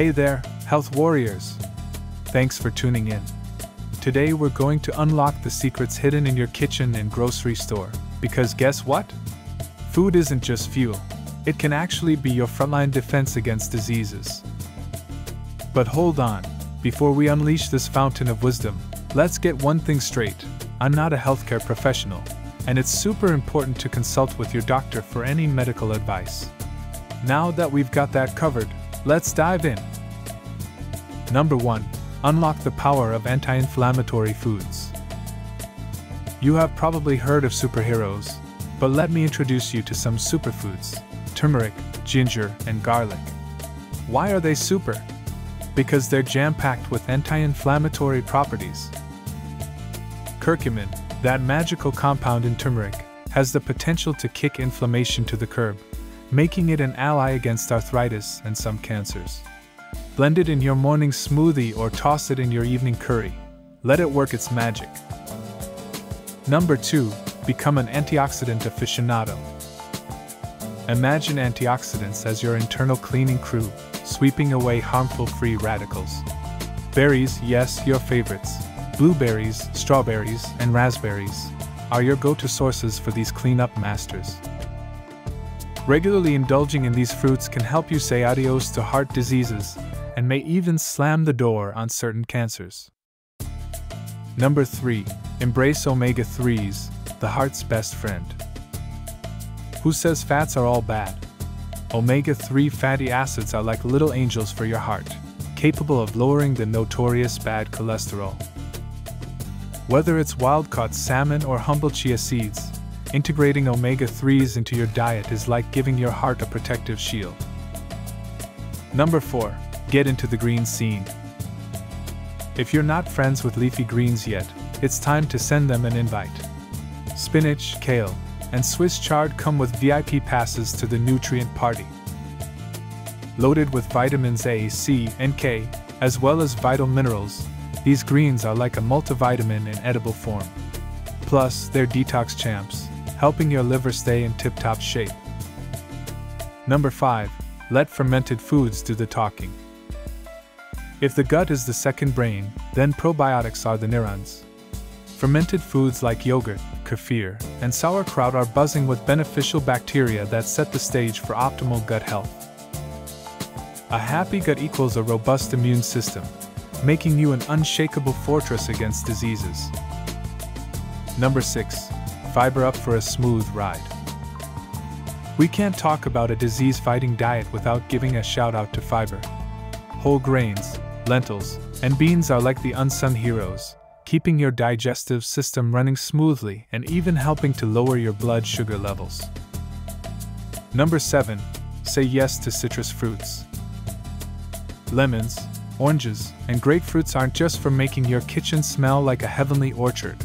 Hey there, health warriors! Thanks for tuning in. Today we're going to unlock the secrets hidden in your kitchen and grocery store. Because guess what? Food isn't just fuel, it can actually be your frontline defense against diseases. But hold on, before we unleash this fountain of wisdom, let's get one thing straight I'm not a healthcare professional, and it's super important to consult with your doctor for any medical advice. Now that we've got that covered, let's dive in. Number 1. Unlock the power of anti inflammatory foods. You have probably heard of superheroes, but let me introduce you to some superfoods turmeric, ginger, and garlic. Why are they super? Because they're jam packed with anti inflammatory properties. Curcumin, that magical compound in turmeric, has the potential to kick inflammation to the curb, making it an ally against arthritis and some cancers. Blend it in your morning smoothie or toss it in your evening curry. Let it work its magic. Number 2. Become an antioxidant aficionado. Imagine antioxidants as your internal cleaning crew, sweeping away harmful free radicals. Berries, yes, your favorites. Blueberries, strawberries, and raspberries are your go to sources for these cleanup masters. Regularly indulging in these fruits can help you say adios to heart diseases and may even slam the door on certain cancers. Number 3. Embrace omega 3s, the heart's best friend. Who says fats are all bad? Omega 3 fatty acids are like little angels for your heart, capable of lowering the notorious bad cholesterol. Whether it's wild caught salmon or humble chia seeds, integrating omega 3s into your diet is like giving your heart a protective shield. Number 4. Get into the green scene. If you're not friends with leafy greens yet, it's time to send them an invite. Spinach, kale, and Swiss chard come with VIP passes to the nutrient party. Loaded with vitamins A, C, and K, as well as vital minerals, these greens are like a multivitamin in edible form. Plus, they're detox champs, helping your liver stay in tip top shape. Number 5. Let fermented foods do the talking. If the gut is the second brain, then probiotics are the neurons. Fermented foods like yogurt, kefir, and sauerkraut are buzzing with beneficial bacteria that set the stage for optimal gut health. A happy gut equals a robust immune system, making you an unshakable fortress against diseases. Number 6. Fiber up for a smooth ride. We can't talk about a disease fighting diet without giving a shout out to fiber. Whole grains, lentils, and beans are like the unsung heroes, keeping your digestive system running smoothly and even helping to lower your blood sugar levels. Number 7. Say yes to citrus fruits. Lemons, Oranges and grapefruits aren't just for making your kitchen smell like a heavenly orchard,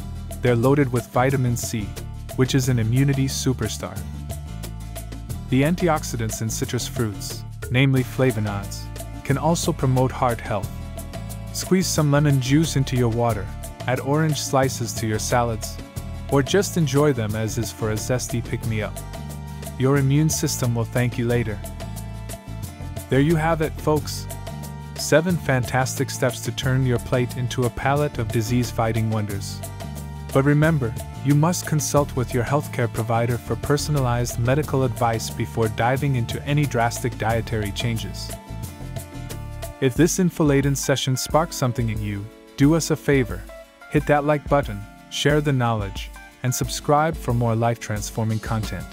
they're loaded with vitamin C, which is an immunity superstar. The antioxidants in citrus fruits, namely flavonoids, can also promote heart health. Squeeze some lemon juice into your water, add orange slices to your salads, or just enjoy them as is for a zesty pick me up. Your immune system will thank you later. There you have it, folks 7 fantastic steps to turn your plate into a palette of disease fighting wonders. But remember, you must consult with your healthcare provider for personalized medical advice before diving into any drastic dietary changes. If this info-laden session sparked something in you, do us a favor hit that like button, share the knowledge, and subscribe for more life transforming content.